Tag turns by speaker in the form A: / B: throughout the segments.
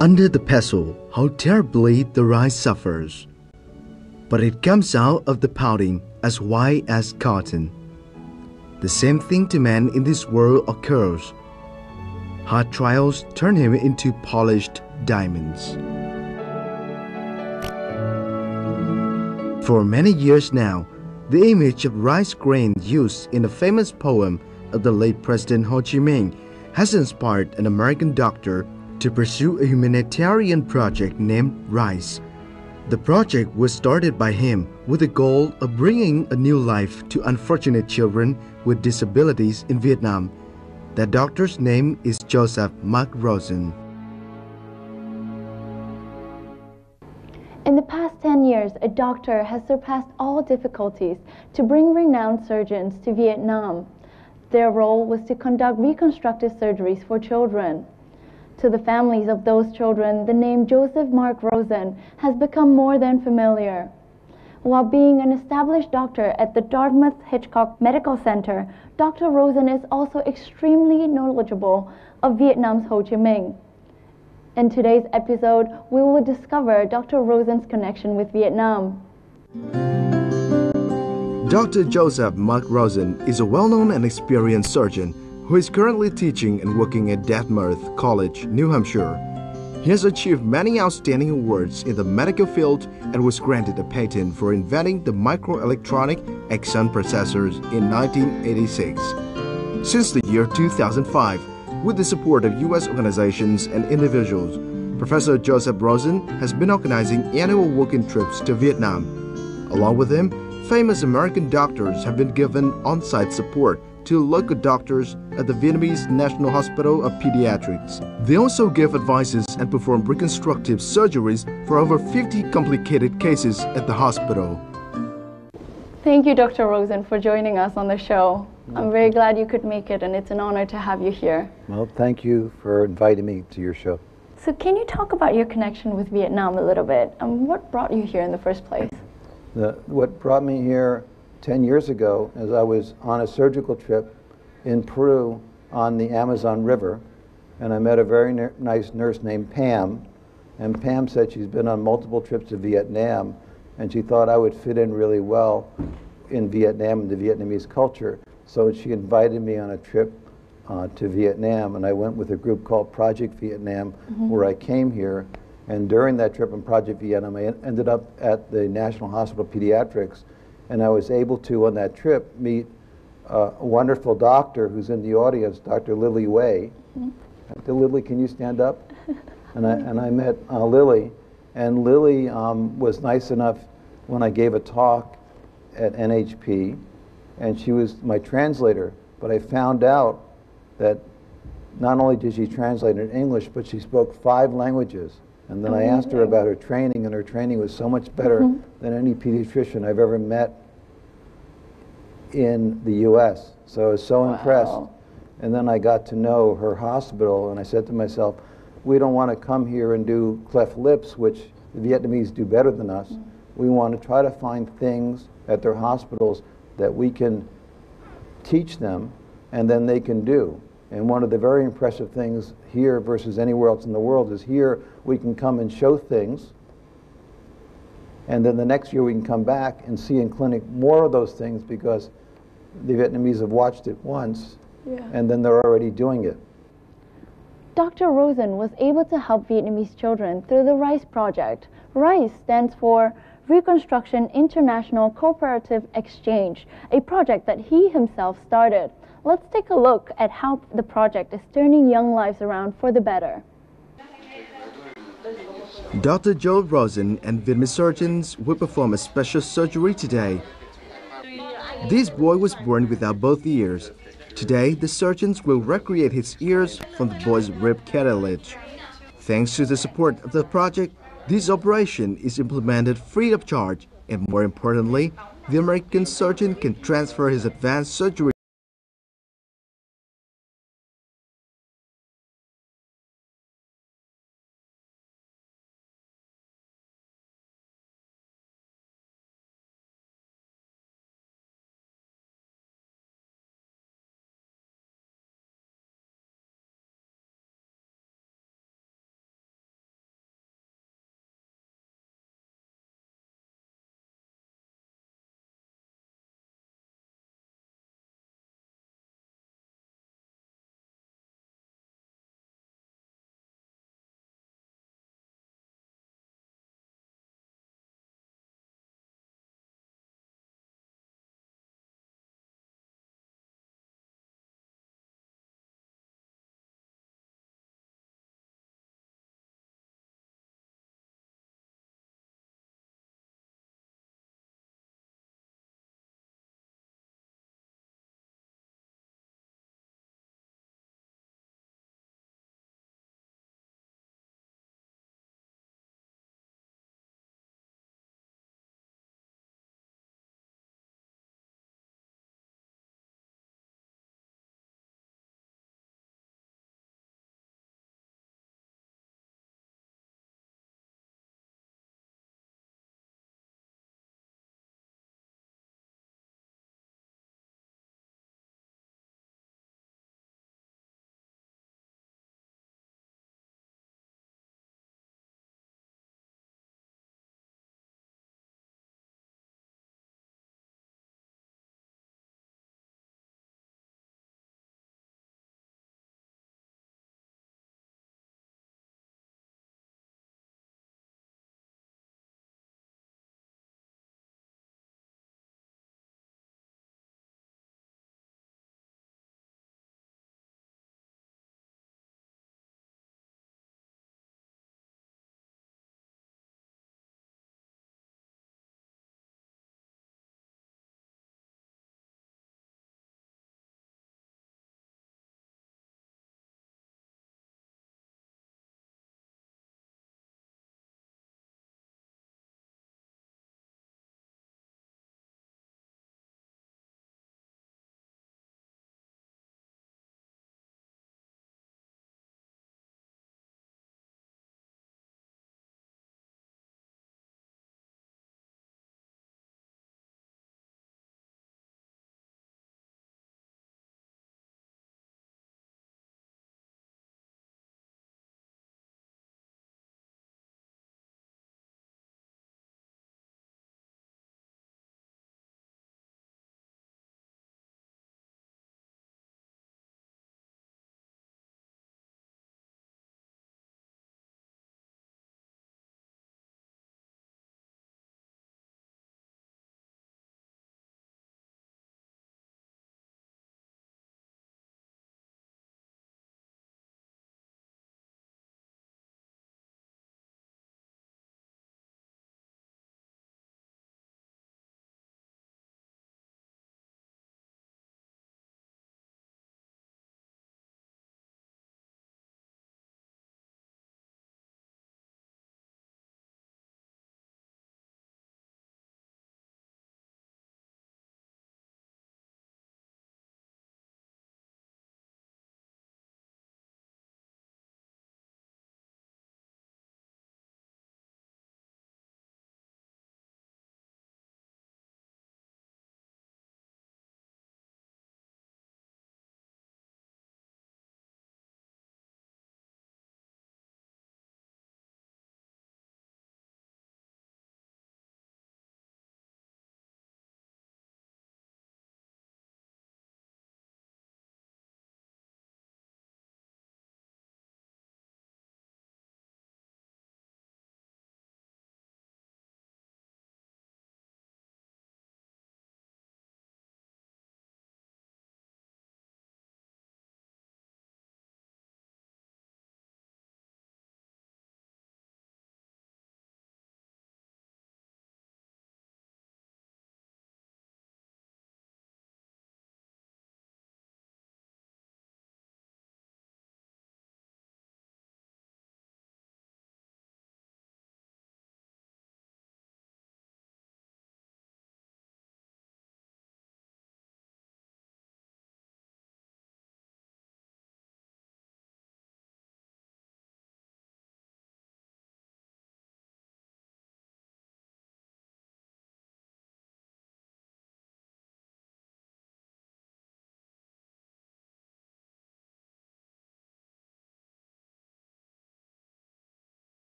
A: Under the pestle, how terribly the rice suffers. But it comes out of the pouting as white as cotton. The same thing to man in this world occurs. Hard trials turn him into polished diamonds. For many years now, the image of rice grain used in the famous poem of the late President Ho Chi Minh has inspired an American doctor to pursue a humanitarian project named RICE. The project was started by him with the goal of bringing a new life to unfortunate children with disabilities in Vietnam. The doctor's name is Joseph Mark Rosen.
B: In the past 10 years, a doctor has surpassed all difficulties to bring renowned surgeons to Vietnam. Their role was to conduct reconstructive surgeries for children. To the families of those children, the name Joseph Mark Rosen has become more than familiar. While being an established doctor at the Dartmouth Hitchcock Medical Center, Dr. Rosen is also extremely knowledgeable of Vietnam's Ho Chi Minh. In today's episode, we will discover Dr. Rosen's connection with Vietnam.
A: Dr. Joseph Mark Rosen is a well-known and experienced surgeon who is currently teaching and working at Dartmouth College, New Hampshire. He has achieved many outstanding awards in the medical field and was granted a patent for inventing the microelectronic axon processors in 1986. Since the year 2005, with the support of U.S. organizations and individuals, Professor Joseph Rosen has been organizing annual working trips to Vietnam. Along with him, famous American doctors have been given on-site support to local doctors at the Vietnamese National Hospital of Pediatrics. They also give advices and perform reconstructive surgeries for over 50 complicated cases at the hospital.
B: Thank you, Dr. Rosen, for joining us on the show. I'm very glad you could make it, and it's an honor to have you here.
C: Well, thank you for inviting me to your show.
B: So, can you talk about your connection with Vietnam a little bit? And what brought you here in the first place?
C: The, what brought me here 10 years ago as I was on a surgical trip in Peru on the Amazon River, and I met a very nice nurse named Pam. And Pam said she's been on multiple trips to Vietnam, and she thought I would fit in really well in Vietnam and the Vietnamese culture. So she invited me on a trip uh, to Vietnam, and I went with a group called Project Vietnam, mm-hmm. where I came here. And during that trip in Project Vietnam, I ended up at the National Hospital Pediatrics, and I was able to, on that trip, meet uh, a wonderful doctor who's in the audience, Dr. Lily Wei. Mm-hmm. Dr. Lily, can you stand up? and, I, and I met uh, Lily, and Lily um, was nice enough when I gave a talk at NHP and she was my translator. But I found out that not only did she translate in English, but she spoke five languages. And then I oh, asked her about her training, and her training was so much better mm -hmm. than any pediatrician I've ever met in the U.S. So I was so wow. impressed. And then I got to know her hospital, and I said to myself, we don't want to come here and do cleft lips, which the Vietnamese do better than us. Mm. We want to try to find things at their hospitals that we can teach them and then they can do. And one of the very impressive things here versus anywhere else in the world is here we can come and show things. And then the next year we can come back and see in clinic more of those things because the Vietnamese have watched it once yeah. and then they're already doing it.
B: Dr. Rosen was able to help Vietnamese children through the RICE project. RICE stands for Reconstruction International Cooperative Exchange, a project that he himself started. Let's take a look at how the project is turning young lives around for the better.
A: Dr. Joe Rosen and Vietnamese surgeons will perform a special surgery today. This boy was born without both ears. Today, the surgeons will recreate his ears from the boy's rib cartilage. Thanks to the support of the project, this operation is implemented free of charge, and more importantly, the American surgeon can transfer his advanced surgery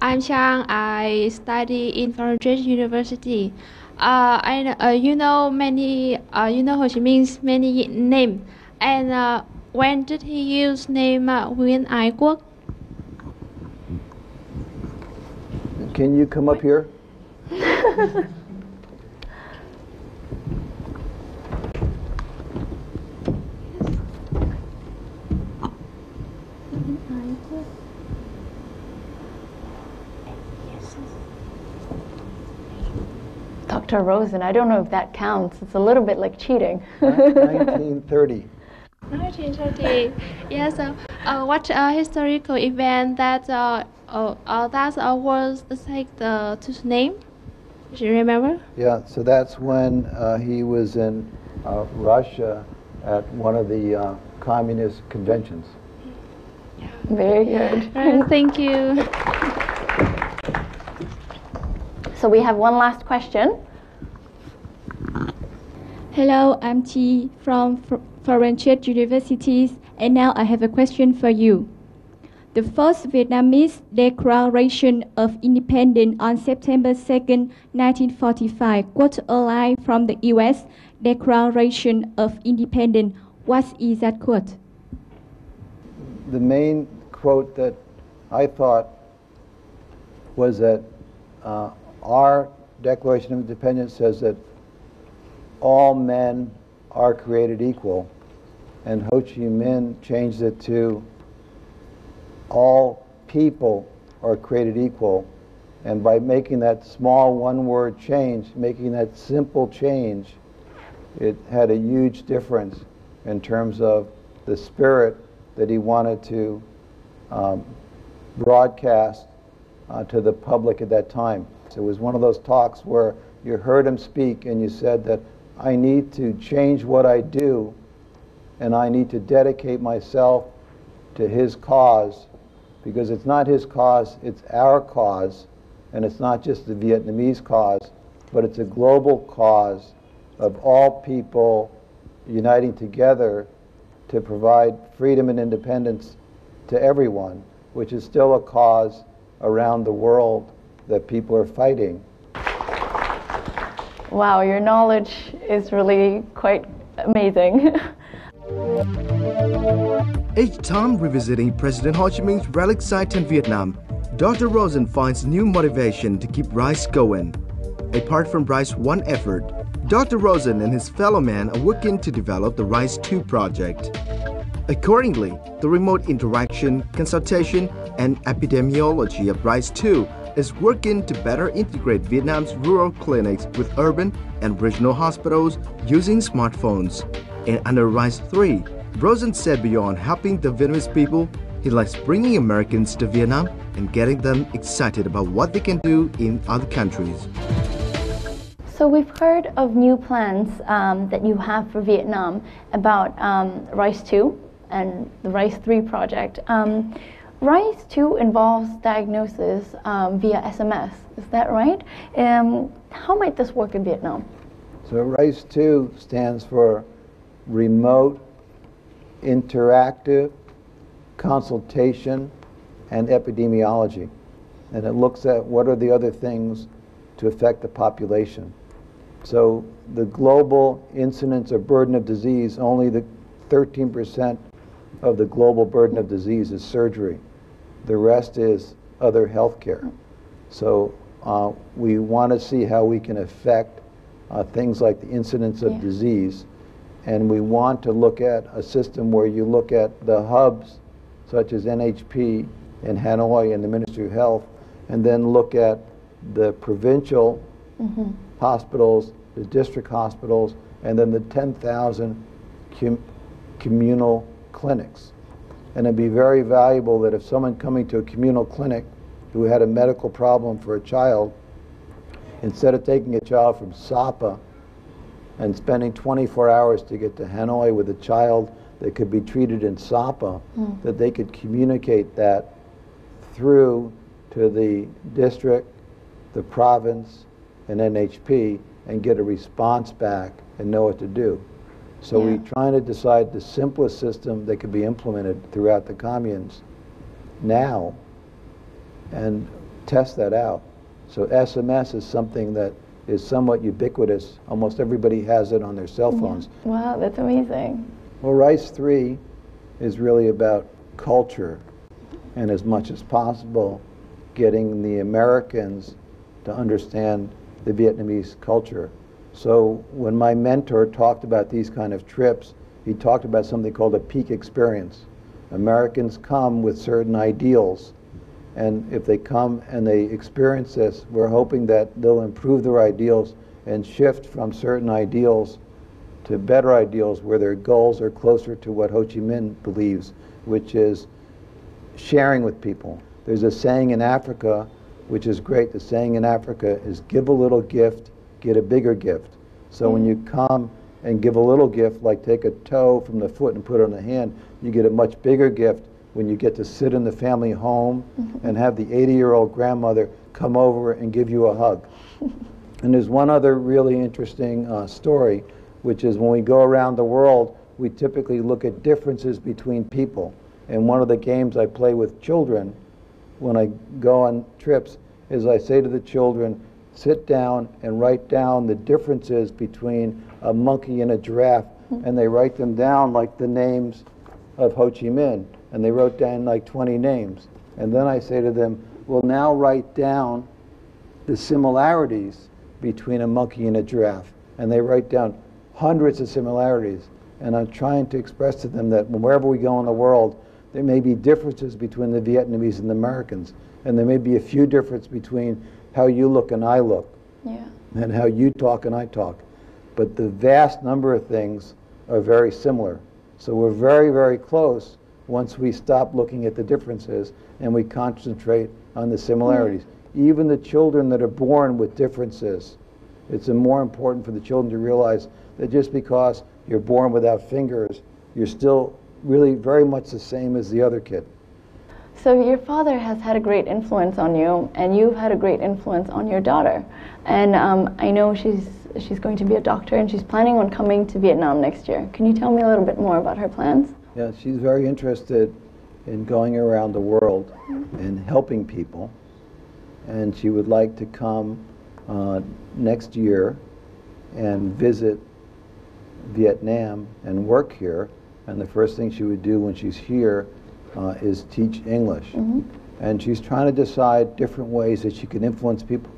D: I'm Chang. I study in Foreign Trade University. Uh, I, uh, you know many, uh, you know Ho Chi Minh's many name. And uh, when did he use name uh, Nguyễn Ái Quốc?
C: Can you come up here?
B: Dr. Rosen, I don't know if that counts. It's a little bit like cheating.
C: 1930.
D: 1930. Yes. Uh, uh, what uh, historical event that uh, uh, uh, that uh, was like the to name? Do you remember?
C: Yeah, so that's when uh, he was in uh, Russia at one of the uh, communist conventions. Yeah.
B: Very good.
D: Uh, thank you.
B: So we have one last question.
E: Hello, I'm Chi from Foreign Trade Universities, and now I have a question for you. The first Vietnamese Declaration of Independence on September 2nd, 1945, quote a line from the U.S. Declaration of Independence. What is that quote?
C: The main quote that I thought was that uh, our Declaration of Independence says that all men are created equal, and Ho Chi Minh changed it to all people are created equal. And by making that small one word change, making that simple change, it had a huge difference in terms of the spirit that he wanted to um, broadcast uh, to the public at that time. So it was one of those talks where you heard him speak and you said that I need to change what I do and I need to dedicate myself to his cause because it's not his cause, it's our cause, and it's not just the Vietnamese cause, but it's a global cause of all people uniting together to provide freedom and independence to everyone, which is still a cause around the world that people are fighting.
B: Wow, your knowledge is really quite amazing.
A: Each time revisiting President Ho Chi Minh's relic site in Vietnam, Dr. Rosen finds new motivation to keep Rice going. Apart from RICE 1 effort, Dr. Rosen and his fellow men are working to develop the Rice 2 project. Accordingly, the remote interaction, consultation, and epidemiology of Rice 2 is working to better integrate Vietnam's rural clinics with urban and regional hospitals using smartphones. And under RICE 3, Rosen said beyond helping the Vietnamese people, he likes bringing Americans to Vietnam and getting them excited about what they can do in other countries.
B: So we've heard of new plans um, that you have for Vietnam about um, RICE 2 and the Rice 3 project. Um, RICE 2 involves diagnosis um, via SMS, is that right? Um, how might this work in Vietnam?
C: So RICE 2 stands for Remote Interactive Consultation and Epidemiology. And it looks at what are the other things to affect the population. So the global incidence or burden of disease, only the 13% of the global burden of disease is surgery. The rest is other health care. So uh, we want to see how we can affect uh, things like the incidence of
B: Yeah.
C: disease. And we want to look at a system where you look at the hubs, such as NHP in Hanoi and the Ministry of Health, and then look at the provincial hospitals, the district hospitals, and then the 10,000 com- communal clinics. And it'd be very valuable that if someone coming to a communal clinic who had a medical problem for a child, instead of taking a child from Sapa and spending 24 hours to get to Hanoi with a child that could be treated in Sapa, hmm. that they could communicate that through to the district, the province, and NHP and get a response back and know what to do. So
B: Yeah.
C: we're trying to decide the simplest system that could be implemented throughout the communes now. and test that out. So SMS is something that is somewhat ubiquitous. Almost everybody has it on their cell phones.
B: Wow, that's amazing.
C: Well, RICE 3 is really about culture and as much as possible getting the Americans to understand the Vietnamese culture. So when my mentor talked about these kind of trips, he talked about something called a peak experience. Americans come with certain ideals, and if they come and they experience this, we're hoping that they'll improve their ideals and shift from certain ideals to better ideals where their goals are closer to what Ho Chi Minh believes, which is sharing with people. There's a saying in Africa, which is great. The saying in Africa is give a little gift, get a bigger gift. So when you come and give a little gift, like take a toe from the foot and put it on the hand, you get a much bigger gift when you get to sit in the family home and have the 80 year old grandmother come over and give you a hug. and there's one other really interesting uh, story, which is when we go around the world, we typically look at differences between people. And one of the games I play with children when I go on trips is I say to the children, sit down and write down the differences between a monkey and a giraffe. And they write them down like the names of Ho Chi Minh. And they wrote down like 20 names. And then I say to them, well, now write down the similarities between a monkey and a giraffe. And they write down hundreds of similarities. And I'm trying to express to them that wherever we go in the world, there may be differences between the Vietnamese and the Americans. And there may be a few differences between how you look and I look,
B: Yeah.
C: and how you talk and I talk. But the vast number of things are very similar. So we're very, very close once we stop looking at the differences and we concentrate on the similarities. Mm-hmm. Even the children that are born with differences, it's more important for the children to realize that just because you're born without fingers, you're still really very much the same as the other kid.
B: So your father has had a great influence on you, and you've had a great influence on your daughter. And um, I know she's she's going to be a doctor, and she's planning on coming to Vietnam next year. Can you tell me a little bit more about her plans?
C: Yeah, she's very interested in going around the world and helping people. And she would like to come uh, next year and visit Vietnam and work here. And the first thing she would do when she's here uh, is teach English. And she's trying to decide different ways that she can influence people.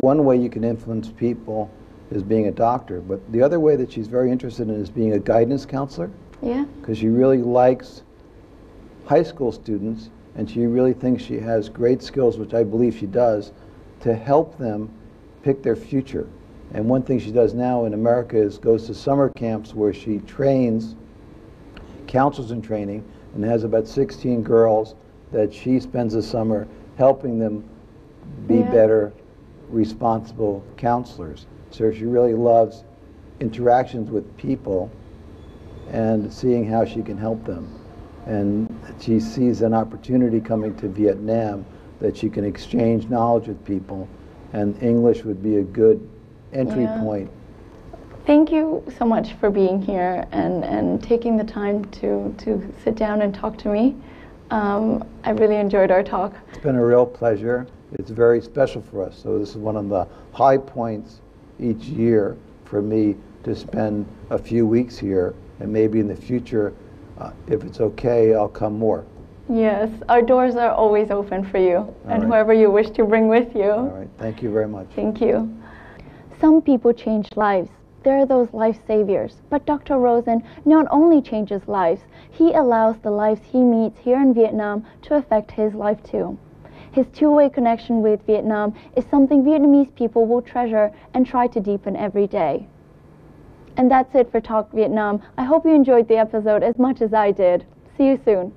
C: One way you can influence people is being a doctor, but the other way that she's very interested in is being a guidance counselor
B: Yeah.
C: because she really likes high school students and she really thinks she has great skills, which I believe she does, to help them pick their future. And one thing she does now in America is goes to summer camps where she trains counselors in training and has about 16 girls that she spends the summer helping them be
B: Yeah.
C: better, responsible counselors. So she really loves interactions with people and seeing how she can help them. And she sees an opportunity coming to Vietnam that she can exchange knowledge with people, and English would be a good entry
B: Yeah.
C: point.
B: Thank you so much for being here and, and taking the time to, to sit down and talk to me. Um, I really enjoyed our talk.
C: It's been a real pleasure. It's very special for us. So this is one of the high points each year for me to spend a few weeks here, and maybe in the future, uh, if it's okay, I'll come more.
B: Yes, our doors are always open for you and
C: right.
B: whoever you wish to bring with you.
C: All right. Thank you very much.
B: Thank you. Some people change lives. There are those life saviors. But Dr. Rosen not only changes lives, he allows the lives he meets here in Vietnam to affect his life too. His two way connection with Vietnam is something Vietnamese people will treasure and try to deepen every day. And that's it for Talk Vietnam. I hope you enjoyed the episode as much as I did. See you soon.